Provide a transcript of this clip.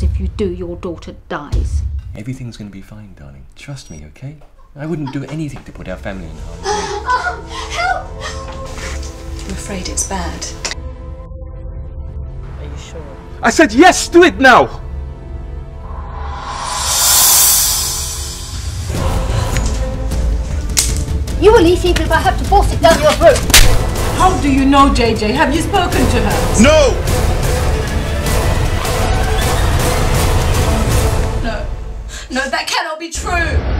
If you do, your daughter dies. Everything's going to be fine, darling. Trust me, okay? I wouldn't do anything to put our family in harm's way. Help! I'm afraid it's bad. Are you sure? I said yes, do it now! You will eat even if I have to force it down your throat. How do you know, JJ? Have you spoken to her? No! No. No, that cannot be true!